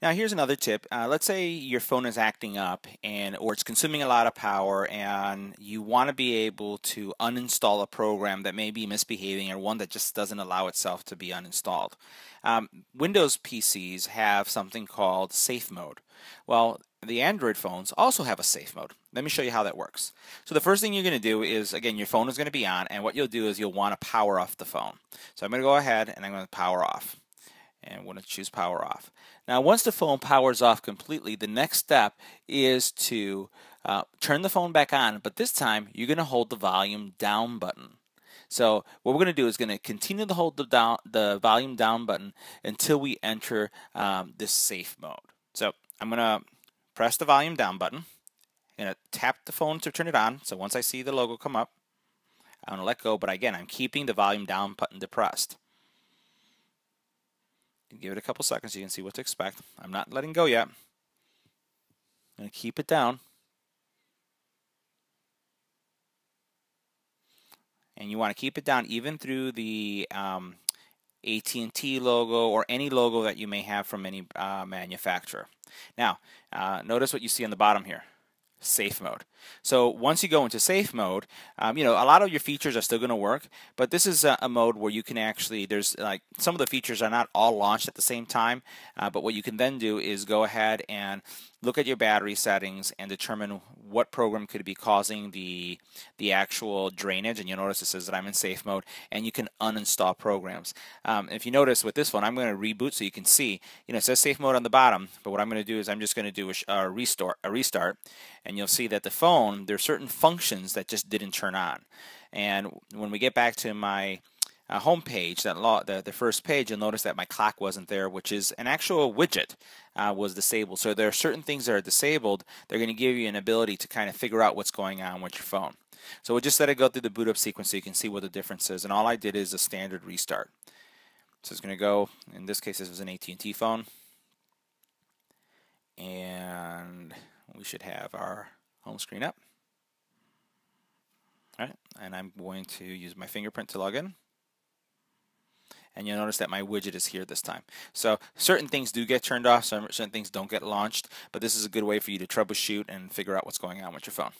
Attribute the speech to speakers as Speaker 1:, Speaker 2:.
Speaker 1: Now here's another tip. Uh, let's say your phone is acting up and or it's consuming a lot of power and you want to be able to uninstall a program that may be misbehaving or one that just doesn't allow itself to be uninstalled. Um, Windows PCs have something called safe mode. Well, the Android phones also have a safe mode. Let me show you how that works. So the first thing you're going to do is, again, your phone is going to be on and what you'll do is you'll want to power off the phone. So I'm going to go ahead and I'm going to power off and we're going to choose power off. Now once the phone powers off completely, the next step is to uh, turn the phone back on, but this time you're going to hold the volume down button. So what we're going to do is going to continue to hold the, down, the volume down button until we enter um, this safe mode. So I'm going to press the volume down button. I'm going to tap the phone to turn it on. So once I see the logo come up, I'm going to let go, but again, I'm keeping the volume down button depressed. Give it a couple seconds you can see what to expect. I'm not letting go yet. I'm going to keep it down. And you want to keep it down even through the um, AT&T logo or any logo that you may have from any uh, manufacturer. Now, uh, notice what you see on the bottom here safe mode. So once you go into safe mode, um, you know, a lot of your features are still going to work, but this is a, a, mode where you can actually, there's like, some of the features are not all launched at the same time, uh, but what you can then do is go ahead and look at your battery settings and determine what program could be causing the the actual drainage and you'll notice it says that I'm in safe mode and you can uninstall programs. Um, if you notice with this one I'm going to reboot so you can see you know it says safe mode on the bottom but what I'm going to do is I'm just going to do a, a restart a restart and you'll see that the phone there are certain functions that just didn't turn on. And when we get back to my uh, home page, that the, the first page, you'll notice that my clock wasn't there, which is an actual widget uh, was disabled. So there are certain things that are disabled. They're going to give you an ability to kind of figure out what's going on with your phone. So we'll just let it go through the boot up sequence so you can see what the difference is. And all I did is a standard restart. So it's going to go, in this case, this was an AT&T phone. And we should have our home screen up. All right, and I'm going to use my fingerprint to log in and you'll notice that my widget is here this time. So certain things do get turned off, certain things don't get launched, but this is a good way for you to troubleshoot and figure out what's going on with your phone.